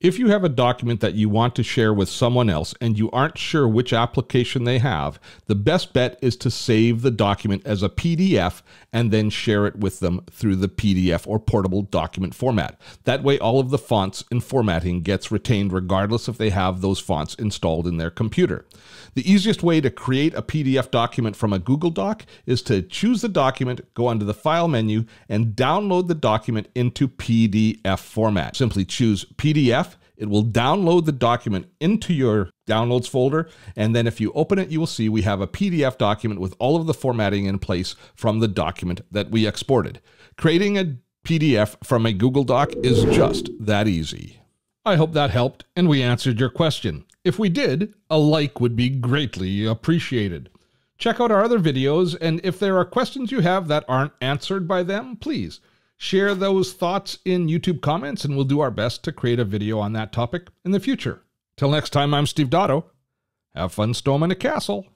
If you have a document that you want to share with someone else and you aren't sure which application they have, the best bet is to save the document as a PDF and then share it with them through the PDF or portable document format. That way, all of the fonts and formatting gets retained regardless if they have those fonts installed in their computer. The easiest way to create a PDF document from a Google Doc is to choose the document, go under the File menu, and download the document into PDF format. Simply choose PDF it will download the document into your downloads folder. And then if you open it, you will see we have a PDF document with all of the formatting in place from the document that we exported. Creating a PDF from a Google Doc is just that easy. I hope that helped and we answered your question. If we did, a like would be greatly appreciated. Check out our other videos, and if there are questions you have that aren't answered by them, please Share those thoughts in YouTube comments, and we'll do our best to create a video on that topic in the future. Till next time, I'm Steve Dotto. Have fun storming a castle.